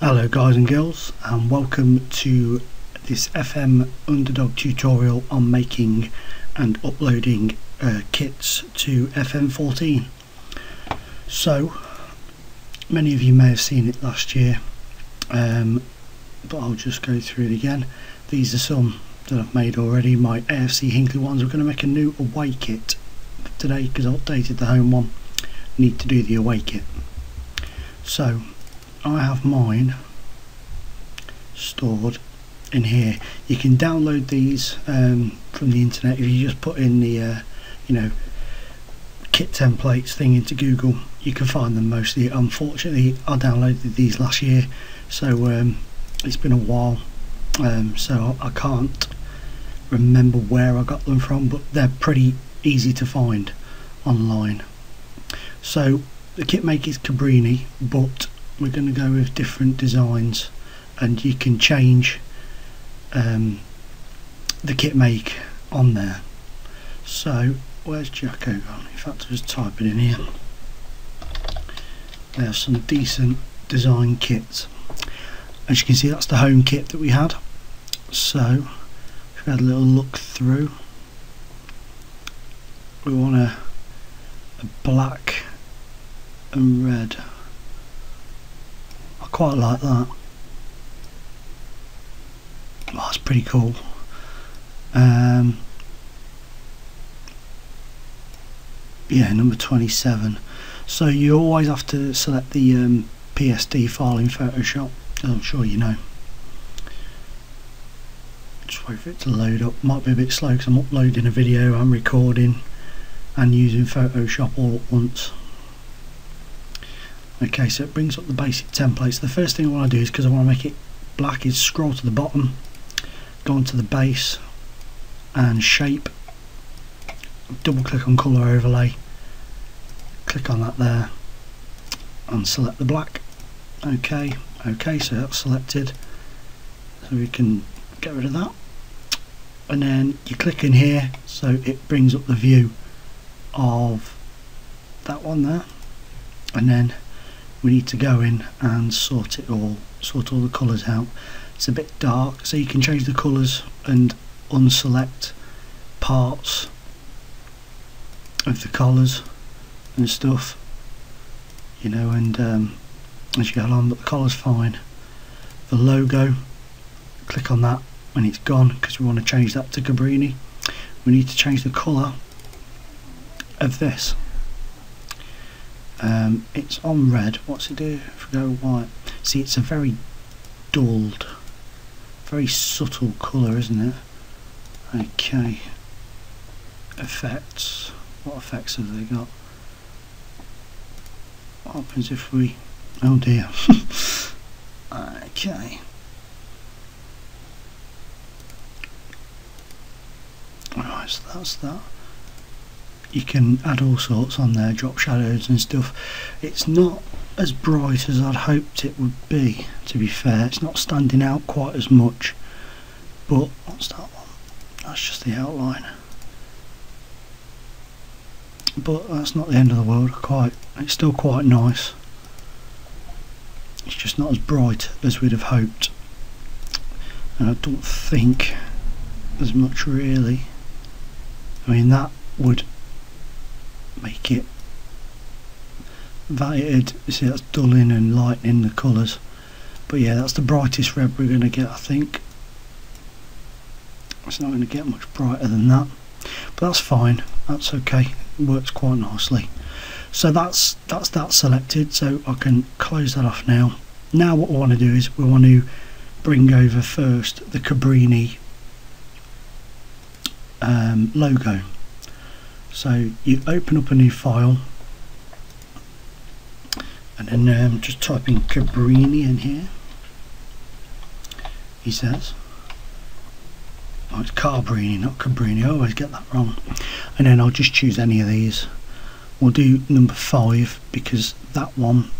Hello guys and girls and welcome to this FM Underdog tutorial on making and uploading uh, kits to FM14. So many of you may have seen it last year um, but I'll just go through it again. These are some that I've made already, my AFC Hinckley ones. We're going to make a new away kit today because I updated the home one. Need to do the away kit. So I have mine stored in here. You can download these um, from the internet if you just put in the uh, you know kit templates thing into Google. You can find them mostly. Unfortunately I downloaded these last year so um, it's been a while. Um, so I can't remember where I got them from but they're pretty easy to find online. So the kit maker is Cabrini but we're going to go with different designs and you can change um, the kit make on there. So where's Jacko gone? in fact I was typing in here. There's some decent design kits. As you can see that's the home kit that we had. So if we had a little look through we want a, a black and red quite like that. Oh, that's pretty cool. Um, yeah number 27 so you always have to select the um, PSD file in Photoshop I'm sure you know. Just wait for it to load up. Might be a bit slow because I'm uploading a video I'm recording and using Photoshop all at once okay so it brings up the basic templates. The first thing I want to do is because I want to make it black is scroll to the bottom go onto the base and shape. Double click on color overlay. Click on that there and select the black. Okay okay so that's selected. So we can get rid of that. And then you click in here so it brings up the view of that one there. And then we need to go in and sort it all sort all the colours out. It's a bit dark so you can change the colours and unselect parts of the collars and stuff you know and um, as you go along but the collar's fine. The logo click on that when it's gone because we want to change that to Cabrini. We need to change the colour of this um, it's on red. What's it do? If we go white. See it's a very dulled very subtle colour isn't it? Okay. Effects. What effects have they got? What happens if we oh dear. Okay. Alright so that's that you can add all sorts on there drop shadows and stuff. It's not as bright as I'd hoped it would be to be fair. It's not standing out quite as much. But what's that one? That's just the outline. But that's not the end of the world quite. It's still quite nice. It's just not as bright as we'd have hoped. And I don't think as much really. I mean that would make it that see that's dulling and lightening the colours. But yeah that's the brightest red we're going to get I think. It's not going to get much brighter than that. But that's fine. That's okay. It works quite nicely. So that's that's that selected. So I can close that off now. Now what we want to do is we want to bring over first the Cabrini um, logo so you open up a new file and then um, just typing Cabrini in here he says. Oh it's Cabrini not Cabrini I always get that wrong. And then I'll just choose any of these. We'll do number five because that one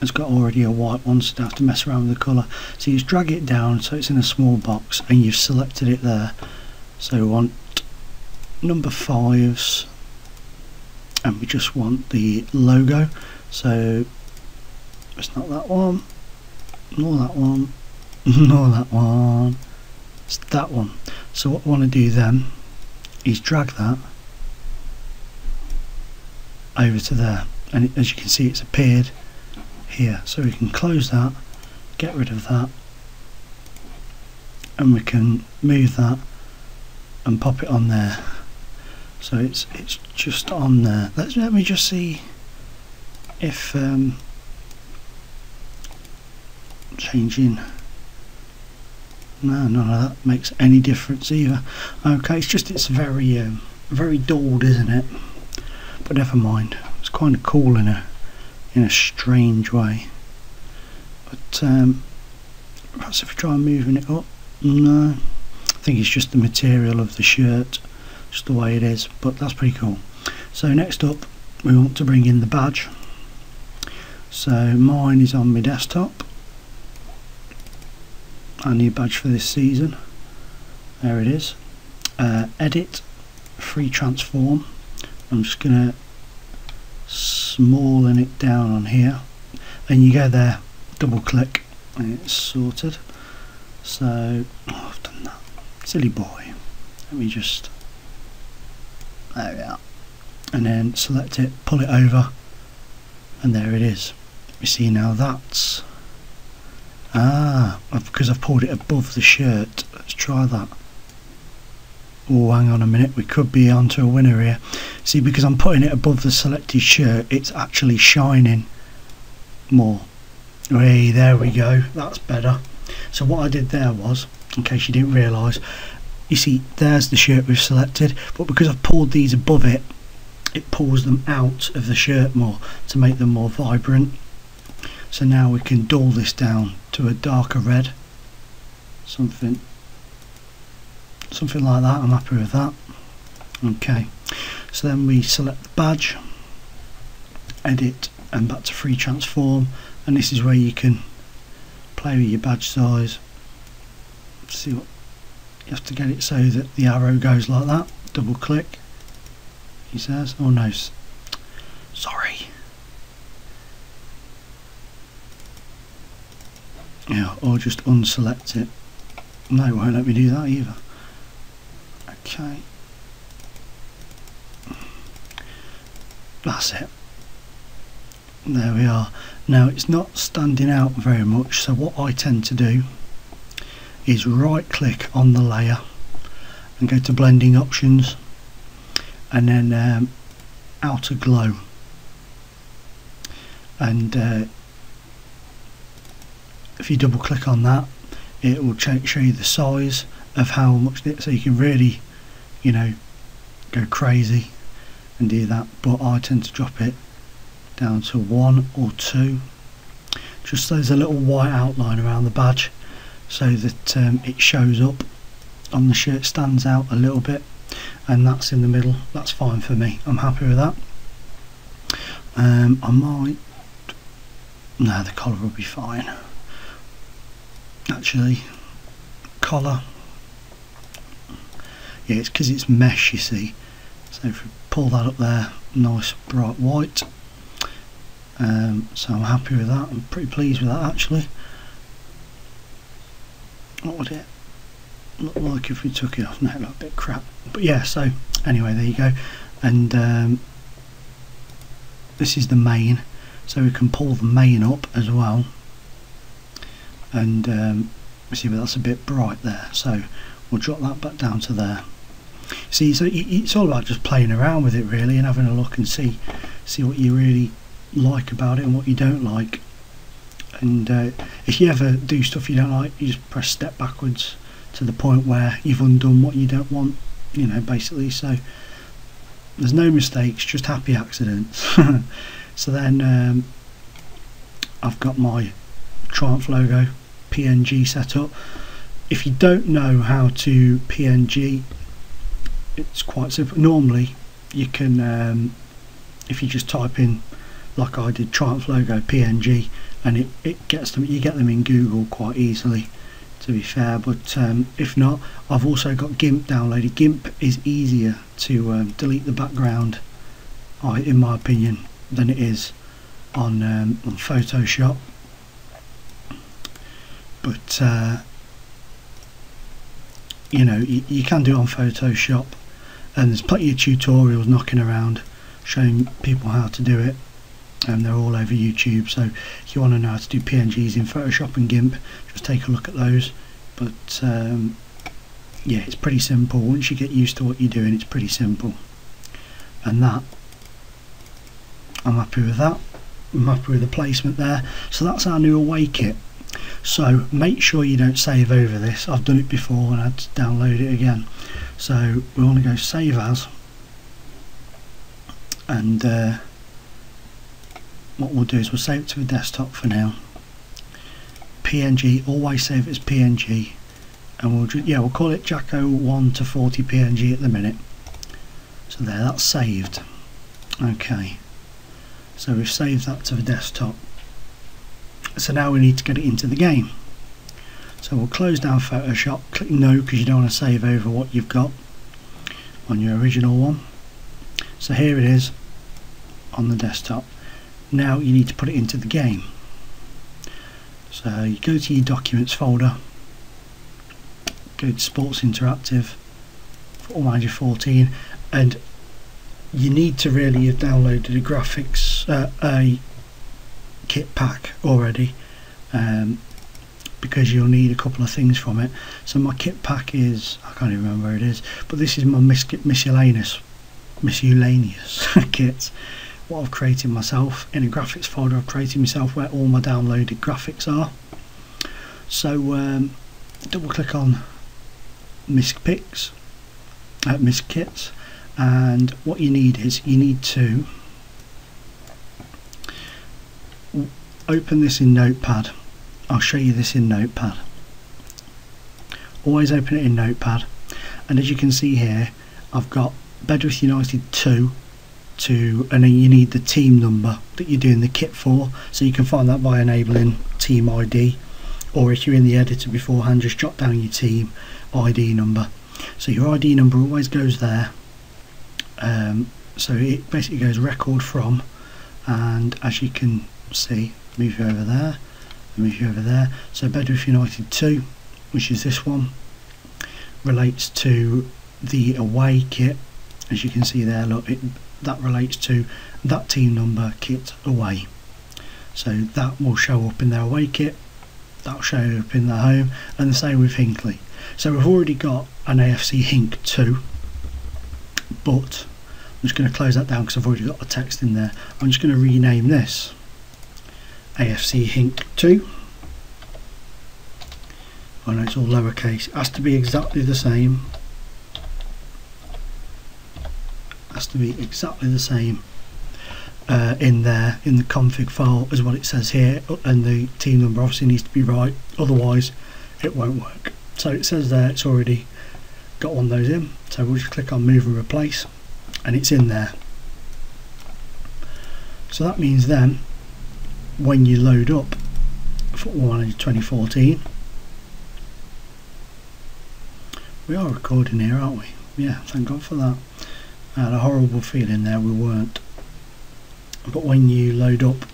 has got already a white one so don't have to mess around with the colour. So you just drag it down so it's in a small box and you've selected it there. So want number fives and we just want the logo so it's not that one nor that one. nor that one. It's that one. So what I want to do then is drag that over to there and as you can see it's appeared here so we can close that get rid of that and we can move that and pop it on there so it's it's just on there. Let's let me just see if um, changing. No none of that makes any difference either. Okay it's just it's very um, very dulled isn't it? But never mind. It's kind of cool in a in a strange way. But um, perhaps if I try moving it up no. I think it's just the material of the shirt just the way it is but that's pretty cool. So next up we want to bring in the badge. So mine is on my desktop. Our new badge for this season. There it is. Uh, edit free transform. I'm just gonna smallen it down on here. And you go there double click and it's sorted. So oh, I've done that. Silly boy. Let me just there we are and then select it pull it over and there it is. You see now that's ah because I've pulled it above the shirt. Let's try that. Oh hang on a minute. We could be onto a winner here. See because I'm putting it above the selected shirt it's actually shining more. Hey there we go. That's better. So what I did there was in case you didn't realise you see there's the shirt we've selected but because I've pulled these above it it pulls them out of the shirt more to make them more vibrant. So now we can dull this down to a darker red. Something something like that. I'm happy with that. Okay. So then we select the badge edit and back to free transform. And this is where you can play with your badge size. See what you have to get it so that the arrow goes like that. Double click. He says oh no sorry. Yeah or just unselect it. No it won't let me do that either. Okay. That's it. There we are. Now it's not standing out very much so what I tend to do is right click on the layer and go to blending options and then um, outer glow. And uh, if you double click on that it will show you the size of how much so you can really you know go crazy and do that but I tend to drop it down to one or two. Just so there's a little white outline around the badge so that um, it shows up on the shirt stands out a little bit and that's in the middle. That's fine for me. I'm happy with that. Um, I might no the collar will be fine. Actually collar. Yeah it's because it's mesh you see. So if we pull that up there nice bright white. Um, so I'm happy with that. I'm pretty pleased with that actually what would it look like if we took it off? No it a bit crap. But yeah so anyway there you go. And um, this is the main. So we can pull the main up as well. And um, see but that's a bit bright there. So we'll drop that back down to there. See so it's all about just playing around with it really and having a look and see see what you really like about it and what you don't like and uh, if you ever do stuff you don't like you just press step backwards to the point where you've undone what you don't want you know basically. So there's no mistakes just happy accidents. So then um, I've got my Triumph logo PNG set up. If you don't know how to PNG it's quite simple. Normally you can um, if you just type in like I did Triumph logo PNG and it, it gets them you get them in Google quite easily to be fair but um, if not I've also got GIMP downloaded. GIMP is easier to um, delete the background in my opinion than it is on, um, on Photoshop. But uh, you know you, you can do it on Photoshop and there's plenty of tutorials knocking around showing people how to do it and they're all over YouTube so if you want to know how to do PNGs in Photoshop and GIMP just take a look at those. But um, yeah it's pretty simple. Once you get used to what you're doing it's pretty simple. And that I'm happy with that. I'm happy with the placement there. So that's our new away kit. So make sure you don't save over this. I've done it before and I had to download it again. So we want to go save as. And uh, what we'll do is we'll save it to a desktop for now. PNG always save it as PNG and we'll just yeah we'll call it Jacko 1 to 40 PNG at the minute. So there that's saved. Okay. So we've saved that to the desktop. So now we need to get it into the game. So we'll close down Photoshop click no because you don't want to save over what you've got on your original one. So here it is on the desktop now you need to put it into the game. So you go to your documents folder go to sports interactive for Manager 14 and you need to really have downloaded a graphics uh, a kit pack already um, because you'll need a couple of things from it. So my kit pack is I can't even remember where it is but this is my mis miscellaneous miscellaneous kits what I've created myself in a graphics folder I've created myself where all my downloaded graphics are. So um, double click on MISC picks uh, MISC kits and what you need is you need to open this in notepad. I'll show you this in notepad. Always open it in notepad. And as you can see here I've got Bedworth United 2 to and then you need the team number that you're doing the kit for. So you can find that by enabling team ID or if you're in the editor beforehand just jot down your team ID number. So your ID number always goes there. Um, so it basically goes record from and as you can see move you over there move you over there. So Bedworth United 2 which is this one relates to the away kit. As you can see there look it that relates to that team number kit away. So that will show up in their away kit that'll show up in their home and the same with Hinckley. So we've already got an AFC Hink 2 but I'm just going to close that down because I've already got the text in there. I'm just going to rename this AFC Hink 2 I know it's all lowercase it has to be exactly the same has to be exactly the same uh, in there in the config file as what it says here and the team number obviously needs to be right otherwise it won't work. So it says there it's already got one of those in so we'll just click on move and replace and it's in there. So that means then when you load up Football Manager 2014 we are recording here aren't we? Yeah thank god for that I had a horrible feeling there we weren't. But when you load up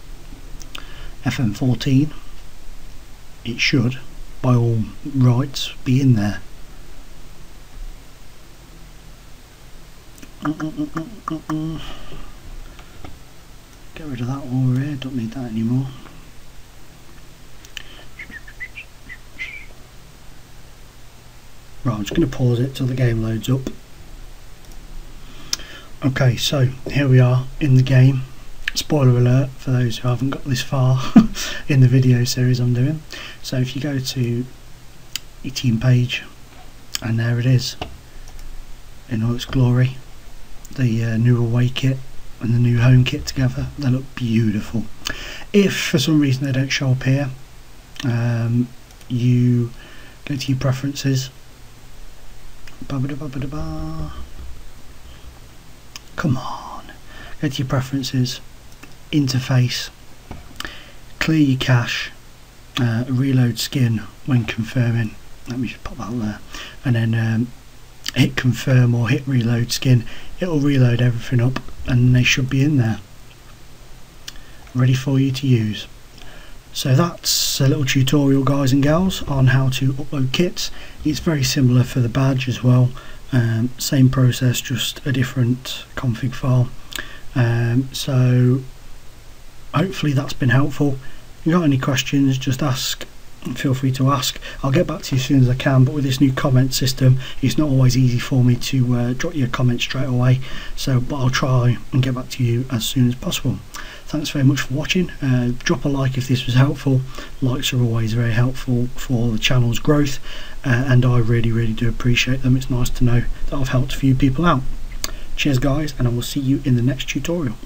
FM14, it should, by all rights, be in there. Get rid of that one over here, don't need that anymore. Right, I'm just going to pause it till the game loads up. Okay, so here we are in the game. Spoiler alert for those who haven't got this far in the video series I'm doing. So if you go to your team page, and there it is in all its glory. The uh, new away kit and the new home kit together, they look beautiful. If for some reason they don't show up here, um, you go to your preferences. Ba -ba -da -ba -da. Come on. Go to your preferences, interface, clear your cache, uh, reload skin when confirming. Let me just pop that there. And then um, hit confirm or hit reload skin. It'll reload everything up and they should be in there. Ready for you to use. So that's a little tutorial guys and gals on how to upload kits. It's very similar for the badge as well. Um, same process just a different config file. Um, so hopefully that's been helpful. If you got any questions just ask feel free to ask. I'll get back to you as soon as I can, but with this new comment system, it's not always easy for me to uh, drop you a comment straight away. So, but I'll try and get back to you as soon as possible. Thanks very much for watching. Uh, drop a like if this was helpful. Likes are always very helpful for the channel's growth, uh, and I really, really do appreciate them. It's nice to know that I've helped a few people out. Cheers, guys, and I will see you in the next tutorial.